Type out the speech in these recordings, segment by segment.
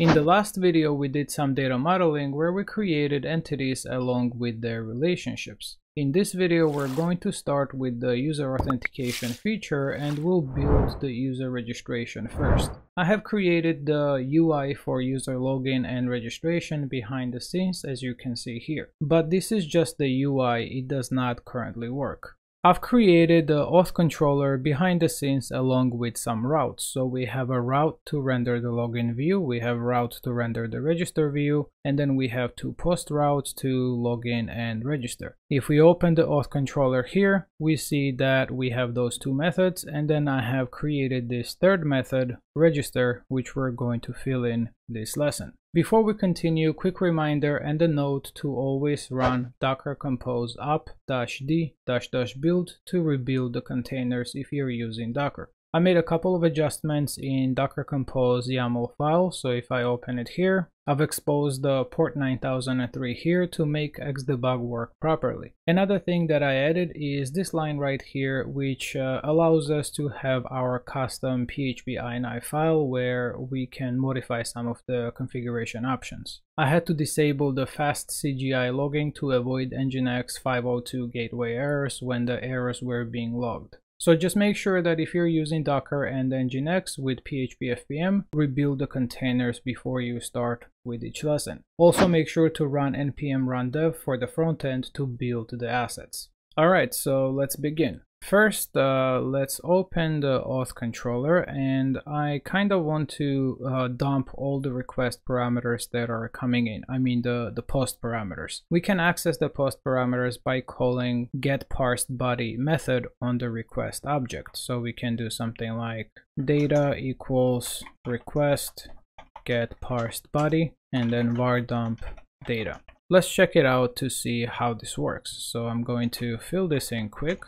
In the last video we did some data modeling where we created entities along with their relationships. In this video we're going to start with the user authentication feature and we'll build the user registration first. I have created the UI for user login and registration behind the scenes as you can see here. But this is just the UI, it does not currently work. I've created the auth controller behind the scenes along with some routes. So we have a route to render the login view, we have route to render the register view, and then we have two post routes to login and register. If we open the auth controller here, we see that we have those two methods, and then I have created this third method, register, which we're going to fill in this lesson. Before we continue, quick reminder and a note to always run docker compose up-d-build to rebuild the containers if you're using Docker. I made a couple of adjustments in docker compose YAML file, so if I open it here, I've exposed the port 9003 here to make Xdebug work properly. Another thing that I added is this line right here, which uh, allows us to have our custom PHP ini file where we can modify some of the configuration options. I had to disable the fast CGI logging to avoid Nginx 502 gateway errors when the errors were being logged. So just make sure that if you're using Docker and Nginx with PHP FPM, rebuild the containers before you start with each lesson. Also make sure to run npm run dev for the front end to build the assets. Alright, so let's begin. First, uh, let's open the auth controller and I kind of want to uh, dump all the request parameters that are coming in. I mean the, the post parameters. We can access the post parameters by calling get parsed body method on the request object. So we can do something like data equals request get parsed body and then var dump data. Let's check it out to see how this works. So I'm going to fill this in quick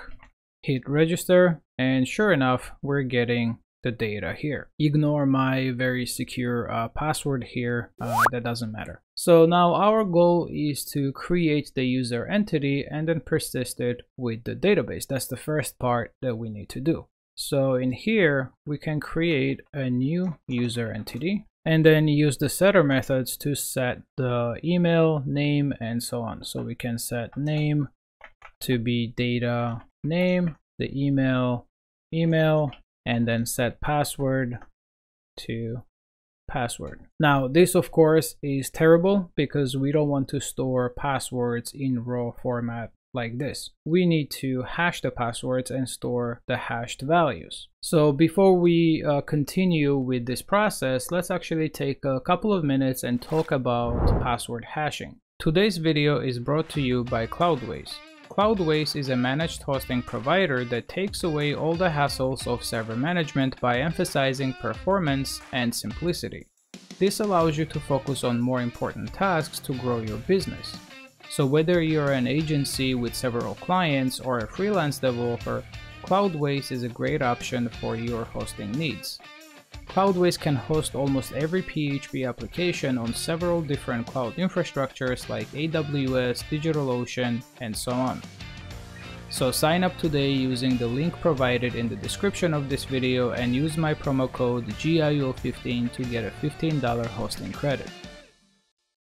hit register and sure enough we're getting the data here. Ignore my very secure uh, password here, uh, that doesn't matter. So now our goal is to create the user entity and then persist it with the database. That's the first part that we need to do. So in here, we can create a new user entity and then use the setter methods to set the email, name, and so on. So we can set name to be data name, the email, email, and then set password to password. Now this of course is terrible because we don't want to store passwords in raw format like this. We need to hash the passwords and store the hashed values. So before we uh, continue with this process, let's actually take a couple of minutes and talk about password hashing. Today's video is brought to you by Cloudways. Cloudways is a managed hosting provider that takes away all the hassles of server management by emphasizing performance and simplicity. This allows you to focus on more important tasks to grow your business. So whether you're an agency with several clients or a freelance developer, Cloudways is a great option for your hosting needs. Cloudways can host almost every PHP application on several different cloud infrastructures like AWS, DigitalOcean, and so on. So sign up today using the link provided in the description of this video and use my promo code GIO15 to get a $15 hosting credit.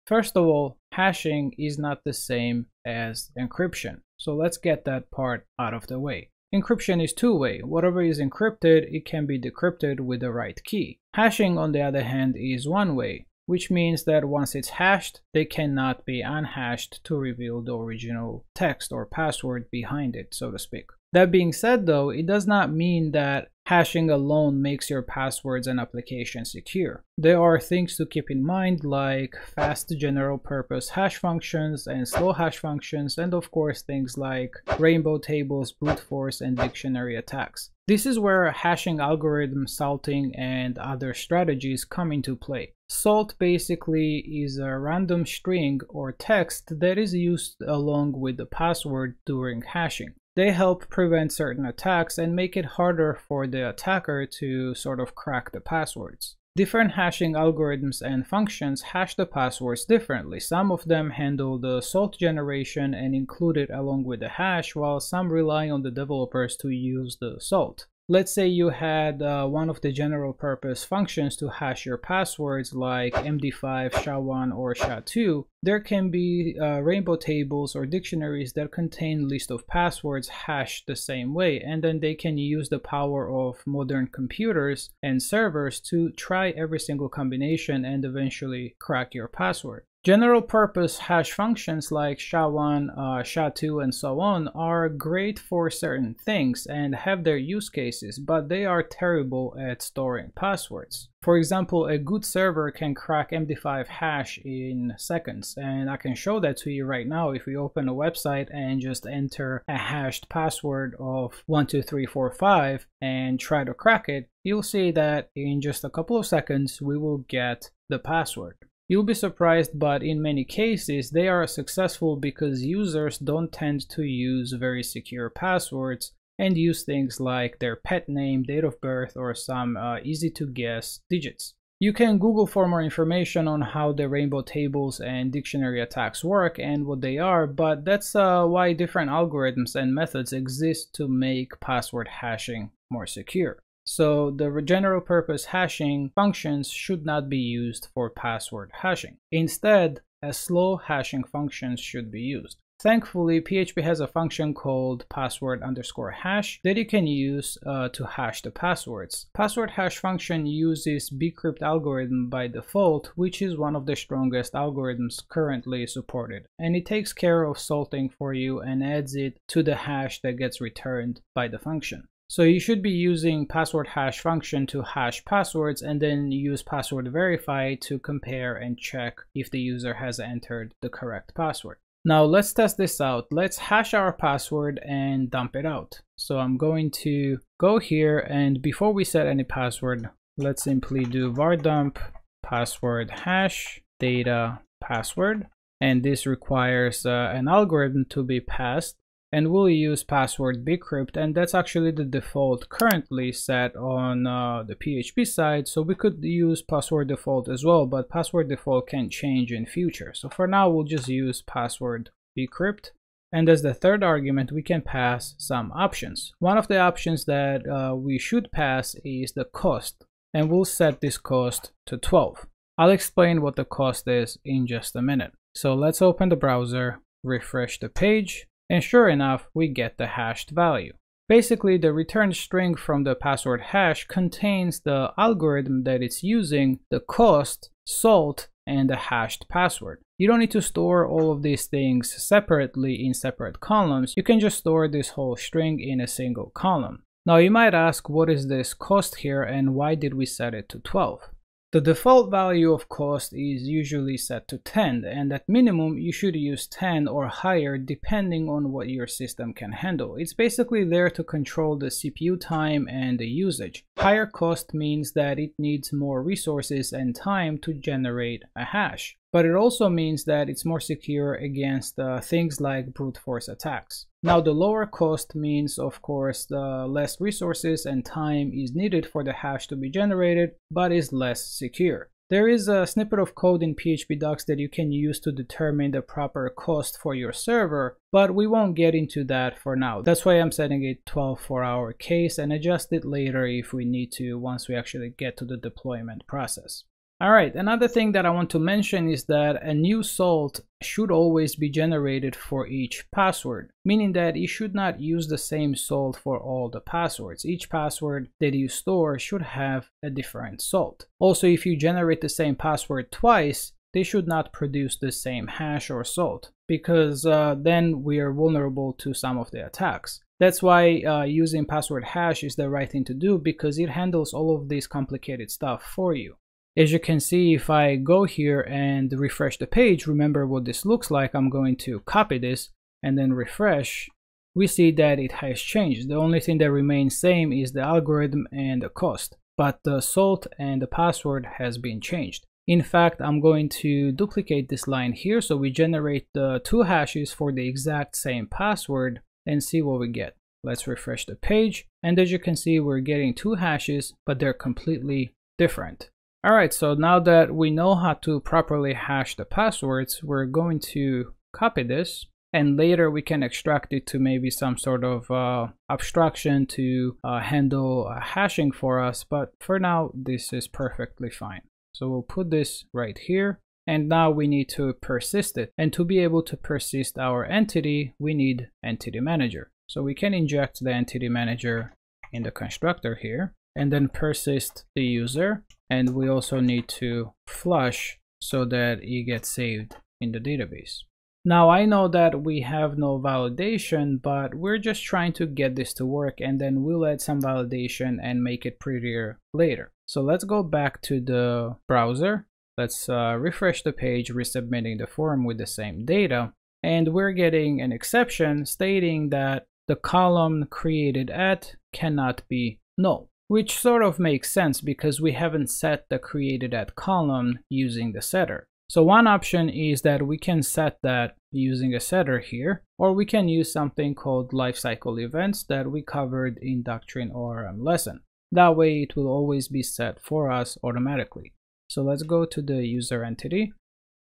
First of all, hashing is not the same as encryption, so let's get that part out of the way. Encryption is two-way. Whatever is encrypted, it can be decrypted with the right key. Hashing, on the other hand, is one-way, which means that once it's hashed, they cannot be unhashed to reveal the original text or password behind it, so to speak. That being said though, it does not mean that hashing alone makes your passwords and application secure. There are things to keep in mind like fast general purpose hash functions and slow hash functions and of course things like rainbow tables, brute force and dictionary attacks. This is where hashing algorithm salting and other strategies come into play. Salt basically is a random string or text that is used along with the password during hashing. They help prevent certain attacks and make it harder for the attacker to sort of crack the passwords. Different hashing algorithms and functions hash the passwords differently. Some of them handle the salt generation and include it along with the hash, while some rely on the developers to use the salt. Let's say you had uh, one of the general purpose functions to hash your passwords like MD5, SHA-1, or SHA-2. There can be uh, rainbow tables or dictionaries that contain list of passwords hashed the same way, and then they can use the power of modern computers and servers to try every single combination and eventually crack your password. General purpose hash functions like SHA-1, uh, SHA-2, and so on are great for certain things and have their use cases, but they are terrible at storing passwords. For example, a good server can crack MD5 hash in seconds, and I can show that to you right now if we open a website and just enter a hashed password of 12345 and try to crack it, you'll see that in just a couple of seconds we will get the password. You'll be surprised, but in many cases, they are successful because users don't tend to use very secure passwords and use things like their pet name, date of birth, or some uh, easy to guess digits. You can Google for more information on how the rainbow tables and dictionary attacks work and what they are, but that's uh, why different algorithms and methods exist to make password hashing more secure. So the general purpose hashing functions should not be used for password hashing. Instead, a slow hashing functions should be used. Thankfully, PHP has a function called password underscore hash that you can use uh, to hash the passwords. Password hash function uses bcrypt algorithm by default, which is one of the strongest algorithms currently supported. And it takes care of salting for you and adds it to the hash that gets returned by the function. So you should be using password hash function to hash passwords and then use password verify to compare and check if the user has entered the correct password. Now let's test this out. Let's hash our password and dump it out. So I'm going to go here and before we set any password, let's simply do var dump password hash data password. And this requires uh, an algorithm to be passed and we'll use password bcrypt and that's actually the default currently set on uh, the PHP side. So we could use password default as well but password default can change in future. So for now we'll just use password bcrypt and as the third argument we can pass some options. One of the options that uh, we should pass is the cost and we'll set this cost to 12 I'll explain what the cost is in just a minute. So let's open the browser refresh the page and sure enough, we get the hashed value. Basically, the return string from the password hash contains the algorithm that it's using, the cost, salt, and the hashed password. You don't need to store all of these things separately in separate columns. You can just store this whole string in a single column. Now you might ask what is this cost here and why did we set it to 12? The default value of cost is usually set to 10 and at minimum you should use 10 or higher depending on what your system can handle. It's basically there to control the CPU time and the usage. Higher cost means that it needs more resources and time to generate a hash but it also means that it's more secure against uh, things like brute force attacks. Now the lower cost means of course the less resources and time is needed for the hash to be generated, but is less secure. There is a snippet of code in PHP docs that you can use to determine the proper cost for your server, but we won't get into that for now. That's why I'm setting a 12 for our case and adjust it later if we need to once we actually get to the deployment process. All right, another thing that I want to mention is that a new salt should always be generated for each password, meaning that you should not use the same salt for all the passwords. Each password that you store should have a different salt. Also, if you generate the same password twice, they should not produce the same hash or salt because uh, then we are vulnerable to some of the attacks. That's why uh, using password hash is the right thing to do because it handles all of this complicated stuff for you. As you can see, if I go here and refresh the page, remember what this looks like, I'm going to copy this and then refresh, we see that it has changed. The only thing that remains same is the algorithm and the cost, but the salt and the password has been changed. In fact, I'm going to duplicate this line here so we generate the two hashes for the exact same password and see what we get. Let's refresh the page and as you can see we're getting two hashes but they're completely different. Alright, so now that we know how to properly hash the passwords, we're going to copy this and later we can extract it to maybe some sort of uh, abstraction to uh, handle uh, hashing for us but for now this is perfectly fine. So we'll put this right here and now we need to persist it. And to be able to persist our entity we need entity manager. So we can inject the entity manager in the constructor here and then persist the user and we also need to flush so that it gets saved in the database now I know that we have no validation, but we're just trying to get this to work and then we'll add some validation and make it prettier later. So let's go back to the browser. Let's uh, refresh the page, resubmitting the form with the same data. And we're getting an exception stating that the column created at cannot be null, which sort of makes sense because we haven't set the created at column using the setter. So one option is that we can set that using a setter here, or we can use something called lifecycle events that we covered in Doctrine ORM lesson. That way it will always be set for us automatically. So let's go to the user entity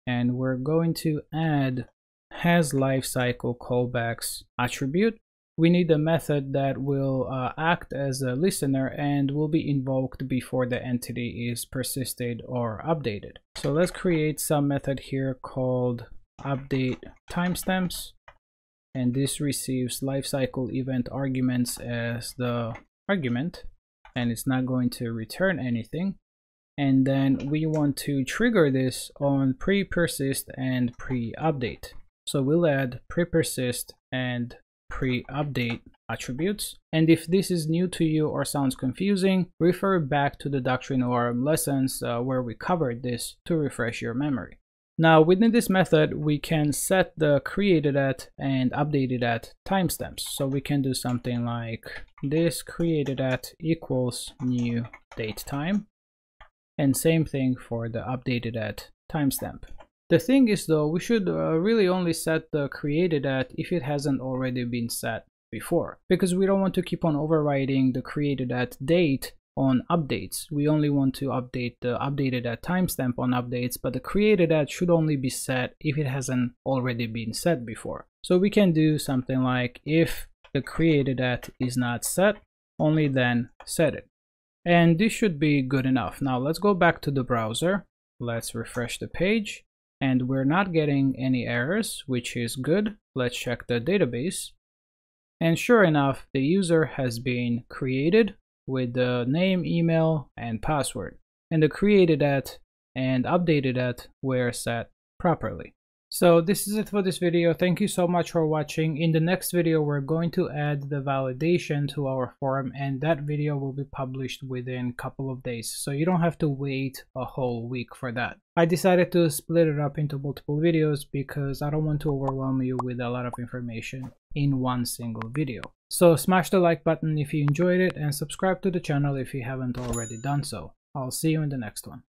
and we're going to add has lifecycle callbacks attribute we need a method that will uh, act as a listener and will be invoked before the entity is persisted or updated. So let's create some method here called update timestamps. And this receives lifecycle event arguments as the argument and it's not going to return anything. And then we want to trigger this on pre-persist and pre-update. So we'll add pre-persist and pre-update attributes. And if this is new to you or sounds confusing, refer back to the Doctrine ORM lessons uh, where we covered this to refresh your memory. Now within this method, we can set the created at and updated at timestamps. So we can do something like this created at equals new date time. And same thing for the updated at timestamp. The thing is though, we should uh, really only set the created at if it hasn't already been set before. Because we don't want to keep on overriding the created at date on updates. We only want to update the updated at timestamp on updates, but the created at should only be set if it hasn't already been set before. So we can do something like if the created at is not set, only then set it. And this should be good enough. Now let's go back to the browser. Let's refresh the page and we're not getting any errors, which is good. Let's check the database. And sure enough, the user has been created with the name, email, and password. And the created at and updated at were set properly. So this is it for this video. Thank you so much for watching. In the next video, we're going to add the validation to our form and that video will be published within a couple of days. So you don't have to wait a whole week for that. I decided to split it up into multiple videos because I don't want to overwhelm you with a lot of information in one single video. So smash the like button if you enjoyed it and subscribe to the channel if you haven't already done so. I'll see you in the next one.